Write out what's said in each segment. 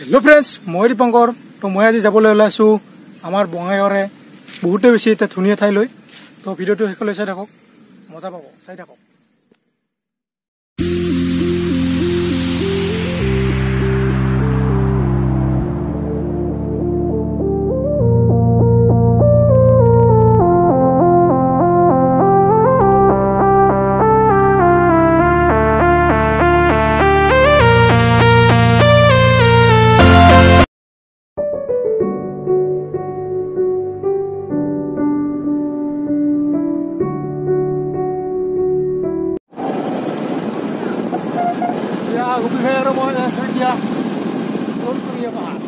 Hello friends মই দীপংকৰ তো মই আজি যাবলৈ ওলাইছোঁ আমাৰ বঙাইগাঁৱৰে বহুতে বেছি এটা ধুনীয়া ঠাইলৈ। তো ভিডিঅ'টো শেষলৈ চাই থাকক। মজা পাব। চাই থাকক। 我比他要好一点，手机啊，我都偷的吧。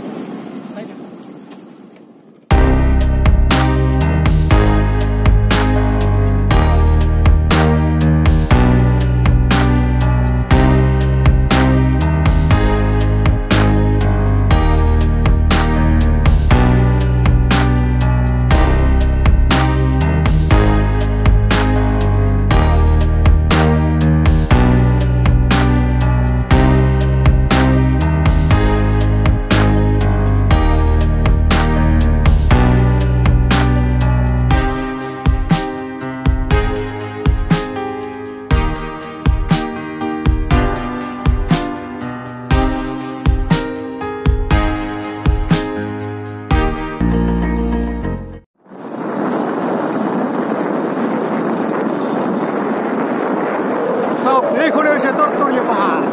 Regeleur zijn dat door je verhalen.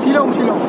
Silong, Silong.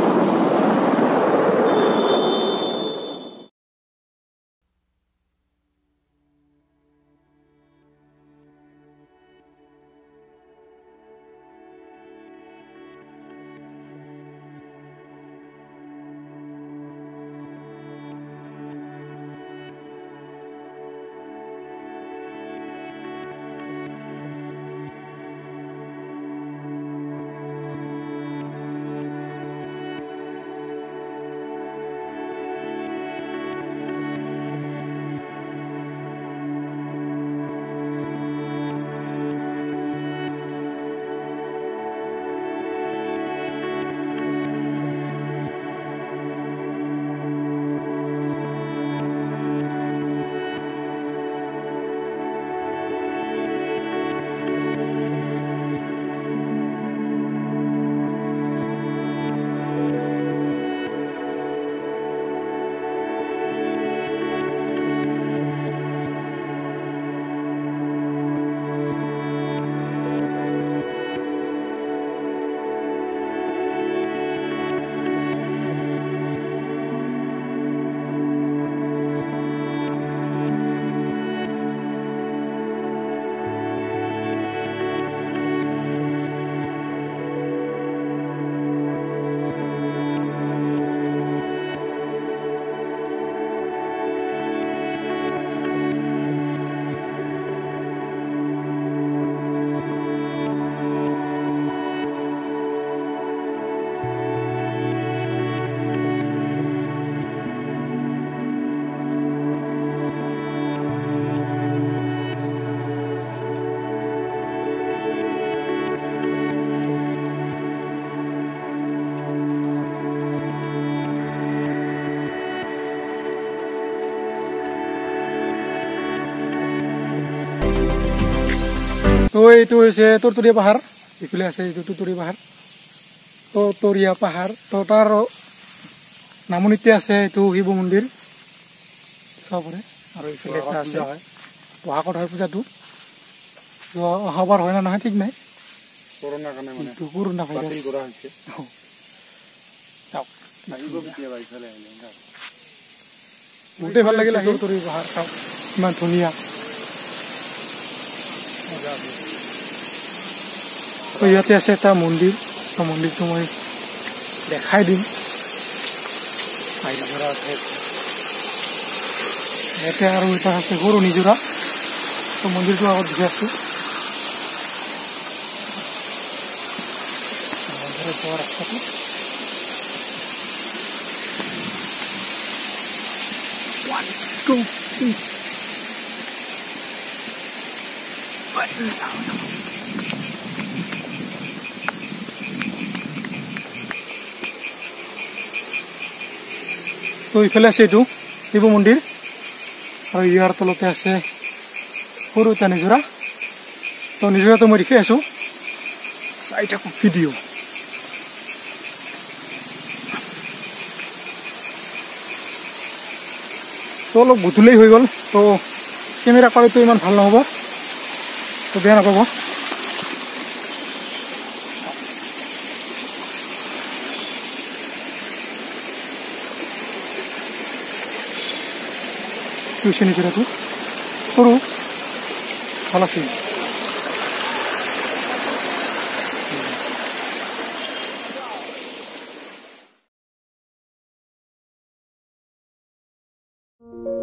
এইটো হৈছে তৰতৰীয়া পাহাৰ এইফালে আছে এইটো তুতৰীয়া পাহাৰ তৰতৰীয়া পাহাৰ তো তাৰ নামনিতে আছে এইটো শিৱ মন্দিৰ চাব পাৰে আৰু এইফালে এটা আছে বহাগত হয় পূজাটো অহাবাৰ হয় নে নহয় ঠিক নাই কাৰণে ভাইৰাছ চাওক। বহুতেই ভাল লাগিলে তৰতৰীয়া পাহাৰ চাওক ইমান ধুনীয়া তো ইয়াতে আছে এটা মন্দিৰ। তো মন্দিৰটো মই দেখাই দিম। ইয়াতে আৰু এটা আছে সৰু নিজৰা। তো মন্দিৰটো আগত দেখি আছো। যোৱা ৰাস্তাটো। One, two, three. তো ইফালে আছে এইটো শিৱ মন্দিৰ। আৰু ইয়াৰ তলতে আছে সৰু এটা নিজৰা। তো নিজৰাটো মই দেখি আছোঁ। চাই থাকোঁ ভিডিঅ' তো অলপ গধূলি হৈ গ'ল তো কেমেৰা কোৱালিটিটো ইমান ভাল নহ'ব। 고기 하나 먹어. 조심이지라도 서로 달랐습니다. 음.